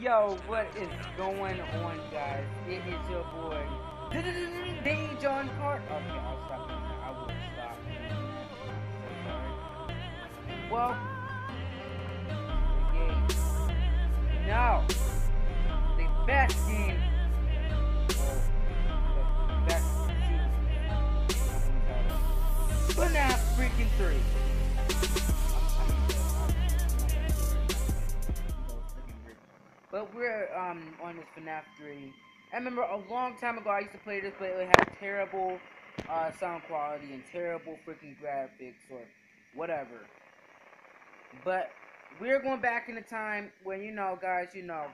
Yo, what is going on, guys? It is your boy, John Hart. Okay, I'll stop. I will stop. So. Well, the game. No, the best game. Well, the best season. But now, freaking three. But we're um on this FNAF 3. I remember a long time ago I used to play this, but it had terrible uh, sound quality and terrible freaking graphics or whatever. But we're going back in the time when you know, guys, you know,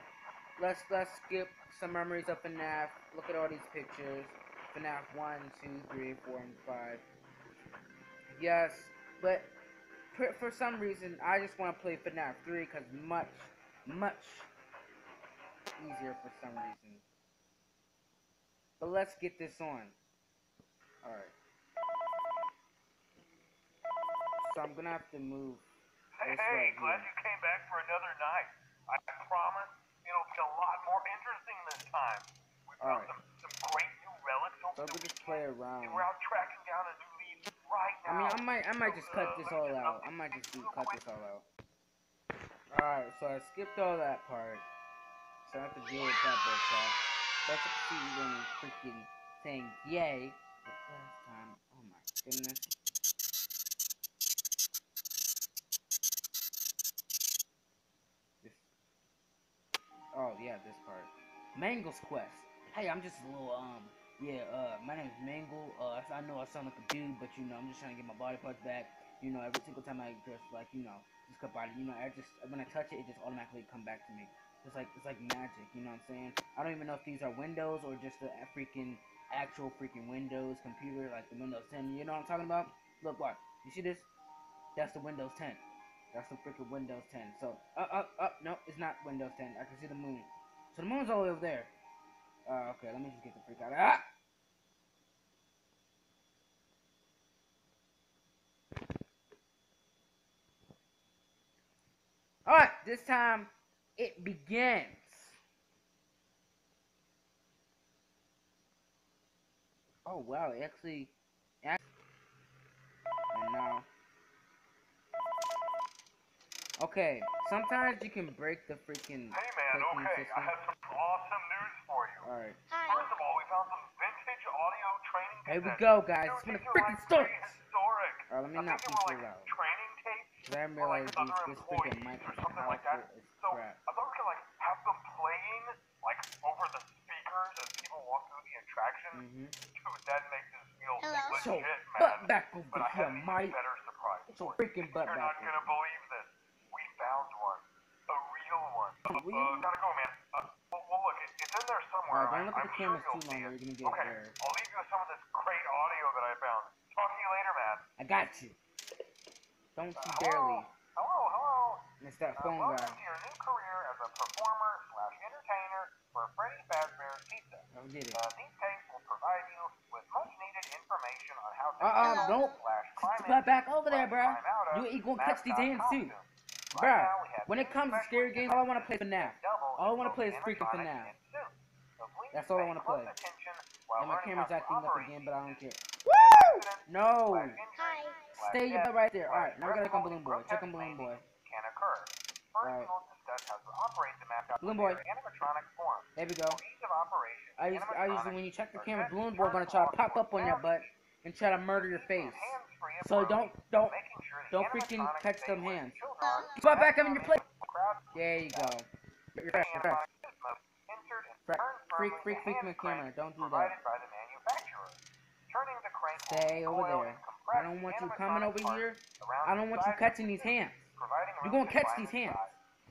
let's let's skip some memories of FNAF. Look at all these pictures. FNAF 1, 2, 3, 4, and 5. Yes, but for, for some reason, I just want to play FNAF 3 because much, much easier for some reason. But let's get this on. Alright. So I'm gonna have to move. Hey, hey, right glad here. you came back for another night. I promise it'll be a lot more interesting this time. We've got Alright. some, some great new relics over So the we just play around. and we're out tracking down a new lead right I mean. I might, I might just cut this all out. I might just do cut this all out. Alright, so I skipped all that part. So I have to deal with that bullcrap. That's a see when freaking saying yay the first time. Oh my goodness. This. Oh yeah, this part. Mangle's quest. Hey, I'm just a little um. Yeah, uh, my name is Mangle. Uh, I know I sound like a dude, but you know, I'm just trying to get my body parts back. You know, every single time I just like, you know, just cut body. You know, I just when I touch it, it just automatically come back to me. It's like it's like magic. You know what I'm saying? I don't even know if these are Windows or just the freaking actual freaking Windows computer, like the Windows 10. You know what I'm talking about? Look, what? You see this? That's the Windows 10. That's the freaking Windows 10. So, up, up, up. No, it's not Windows 10. I can see the moon. So the moon's all the way over there. Uh, okay, let me just get the freak out. Ah! Alright, this time it begins. Oh wow, it actually, act- and now, okay. Sometimes you can break the freaking Hey man, clicking okay, I have some awesome news for you. All right, First of all, we found some vintage audio training here we go, guys. Dude, It's when it these are, freaking like, starts. All right, let me I not think be they so like loud. training tapes Cause I didn't or like other this, this freaking employees or something like that. So crap. I thought we could like have them playing like over the speakers as people walk through the attraction. Mm-hmm. Dude, that makes us feel Hello. legit, So, man. butt back over but I here, have an even Mike. better surprise So freaking butt You're back not gonna believe this. We found one. A real one. A Uh, real uh, gotta go, man. Uh, well, well, look, it, it's in there somewhere. Alright, don't look at I'm the sure you'll too see long it. you're gonna get Okay, error. I'll leave you with some of this great audio that I found. Talk to you later, man. I got you. Don't you Uh, barely. Hello, hello. And it's that Uh, phone welcome guy. to your new career as a performer slash entertainer for Freddy Fazbear's Pizza. I did it. Uh, these tapes will provide you with much needed information on how to Uh-uh, handle don't. slash climb Butt in back over there, slash bruh. climb out of You, you gonna catch these mascot hands too. costumes. Bruh, Right now, when it comes to scary games, all I wanna play designed FNAF. All I wanna play is freaking animatronics FNAF. So That's all I wanna play. And my camera's acting up again, but I don't care. Woo! No! Hi. Stay your butt right there. Alright, now we're gonna come irrevocable Balloon Boy. Check on Balloon Boy. can occur. First, Alright. we'll discuss how to operate the mascot Balloon Boy. animatronic form. There we go. For ease of operation, I used, I usually when you check the camera, Balloon Boy gonna try to pop up on your butt and try to murder your face. So don't, don't, making sure the don't freaking catch them hands. are. Butt back up in your place. There you go. You're fresh, you're fresh. animatronics must insert and Freak, freak, freak, my camera. Don't do that. provided by the manufacturer. Turning the crank will Stay over there. I don't want you coming over here. I don't want you catching these hands. You're gonna catch these hands.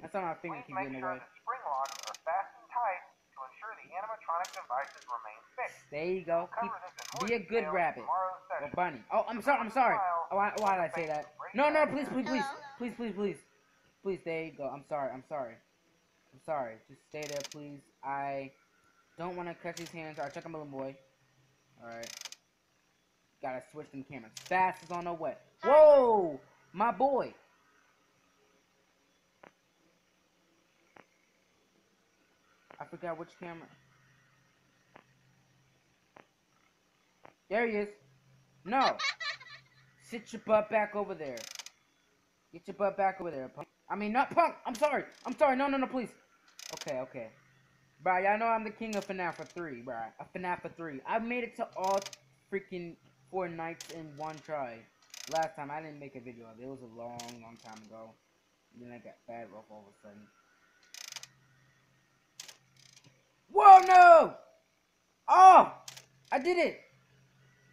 That's not finger Please can get in the way. spring locks are fastened tight to ensure the animatronic devices remain fixed. There you go. Keep, cover this in more be a good rabbit. or bunny. Oh, I'm sorry. I'm sorry. Oh, why, why did I say that? No, no, please, please, please, please, please, please, please. There you go. I'm sorry. I'm sorry. I'm sorry. Just stay there, please. I don't want to catch these hands. Alright, check on little Boy. Alright. Gotta switch them cameras. Fast as on the way. Whoa! My boy! I forgot which camera. There he is. No. Sit your butt back over there. Get your butt back over there, punk. I mean, not punk. I'm sorry. I'm sorry. No, no, no, please. Okay, okay. Bro, y'all know I'm the king of FNAF 3, bro. A FNAF 3. I've made it to all freaking four nights in one try. Last time, I didn't make a video of it. It was a long, long time ago. And then I got bad rough all of a sudden. Whoa, no! Oh! I did it!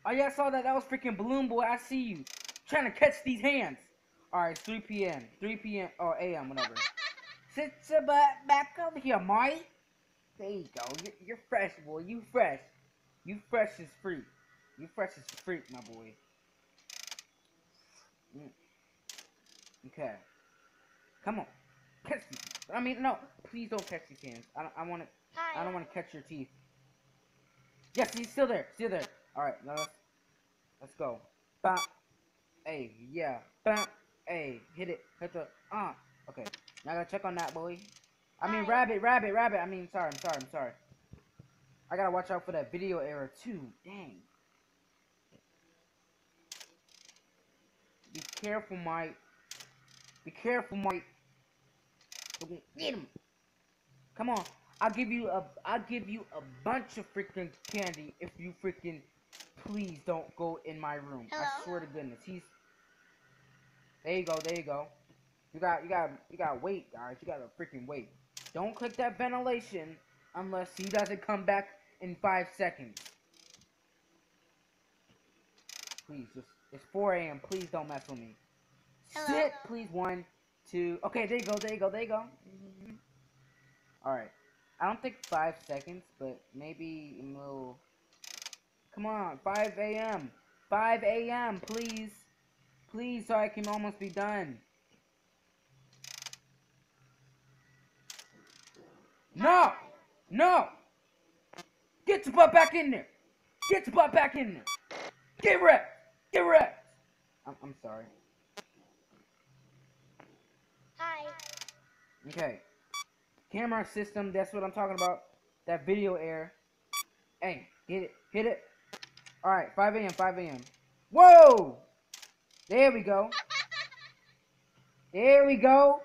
Oh, yeah, I saw that. That was freaking Balloon Boy. I see you. Trying to catch these hands. Alright, it's 3 p.m. 3 p.m. or oh, a.m., whatever. Sit your butt back over here, Mike. There you go. You're, you're fresh, boy. You fresh. You fresh as fruit. You fresh as freak, my boy. Mm. Okay. Come on. Catch these. I mean, no. Please don't catch these hands. I don't, I want to. I don't want to catch your teeth. Yes, he's still there. Still there. All right. Now let's let's go. Bam. Hey, yeah. Bam. Hey, hit it. Hit the. Uh. Okay. Now I gotta check on that boy. I mean, rabbit, rabbit, rabbit. I mean, sorry, I'm sorry, I'm sorry. I gotta watch out for that video error too. Dang. Be careful, Mike. Be careful, Mike. Get him. Come on. I'll give you a I'll give you a bunch of freaking candy if you freaking please don't go in my room. Hello? I swear to goodness. He's There you go, there you go. You got you got you gotta wait, guys. You gotta freaking wait. Don't click that ventilation unless he doesn't come back in five seconds. Please, just it's 4 a.m. Please don't mess with me. Hello? Sit, please. One, two. Okay, there you go. There you go. There you go. Mm -hmm. All right. I don't think five seconds, but maybe a little. Come on, 5 a.m. 5 a.m. Please, please, so I can almost be done. No! No! Get your butt back in there! Get your butt back in there! Get wrecked! Get wrecked! I'm, I'm sorry. Hi. Okay. Camera system, that's what I'm talking about. That video air. Hey, hit it. Hit it. Alright, 5 a.m., 5 a.m. Whoa! There we go. There we go.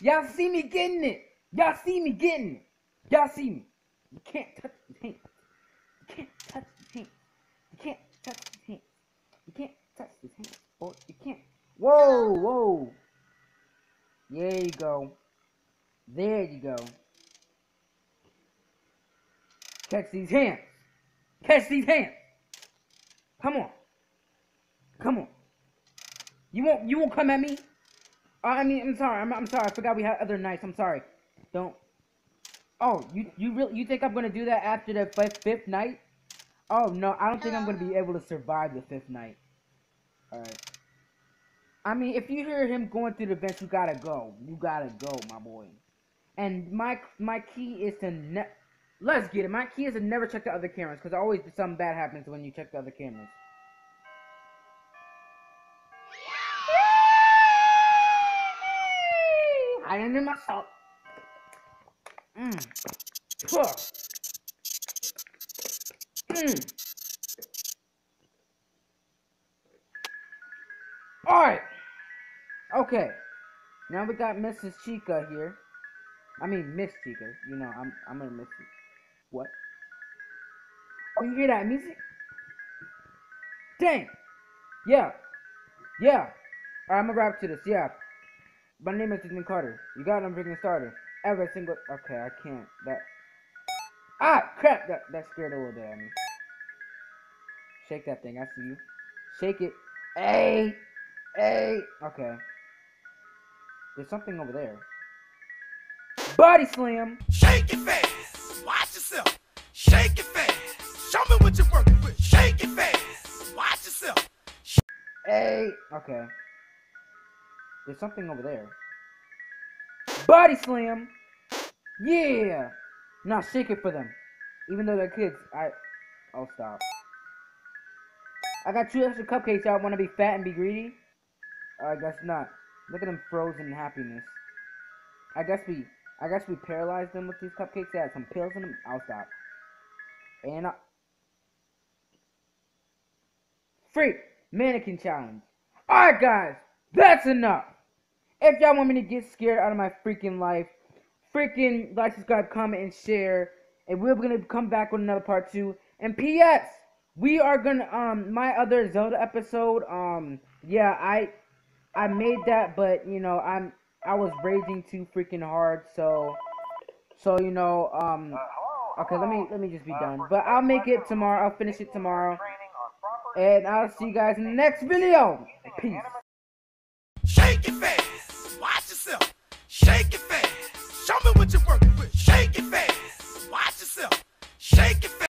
Y'all see me getting it. Y'all see me getting it. Y'all see me. You can't touch the paint. You can't touch the paint. You can't touch the paint. You can't touch the paint. Oh, you can't. Whoa, whoa. There you go. There you go. Catch these hands. Catch these hands. Come on. Come on. You won't you won't come at me? Uh, I mean, I'm sorry. I'm, I'm sorry. I forgot we had other nights. I'm sorry. Don't Oh, you you really you think I'm gonna do that after the fifth night? Oh no, I don't think I'm gonna be able to survive the fifth night. All right. I mean, if you hear him going through the vents, you gotta go. You gotta go, my boy. And my my key is to ne let's get it. My key is to never check the other cameras because always something bad happens when you check the other cameras. I am in myself. Mm. Puh. Mm. Alright. Okay. Now we got Mrs. Chica here. I mean, Miss Chica. You know, I'm I'm gonna miss it. What? Oh, you hear that music? Dang. Yeah. Yeah. Alright, I'm gonna wrap to this. Yeah. My name is Ethan Carter. You got them freaking starter. every single. Okay, I can't. That. Ah, crap! That that scared a little bit of me. Shake that thing. I see you. Shake it. Hey, hey. Okay. There's something over there. Body slam. Shake it fast. Watch yourself. Shake it fast. Show me what you're working with. Shake it fast. Watch yourself. Hey. Okay. There's something over there. Body slam. Yeah. Now shake it for them. Even though they're kids, I. I'll stop. I got two extra cupcakes. Y'all want to be fat and be greedy? Uh, I guess not. Look at them frozen happiness. I guess we I guess we paralyzed them with these cupcakes. They had some pills in them. I'll stop. And I... Freak mannequin challenge. Alright, guys. That's enough. If y'all want me to get scared out of my freaking life, freaking like, subscribe, comment, and share. And we're gonna come back with another part two. And P.S. We are gonna um my other Zelda episode. Um yeah, I I made that, but you know I'm I was raging too freaking hard, so so you know um okay let me let me just be done. But I'll make it tomorrow. I'll finish it tomorrow, and I'll see you guys in the next video. Peace. Shake it fast. Watch yourself. Shake it fast. Show me what you're working with. Shake it fast. Watch yourself. Shake it fast.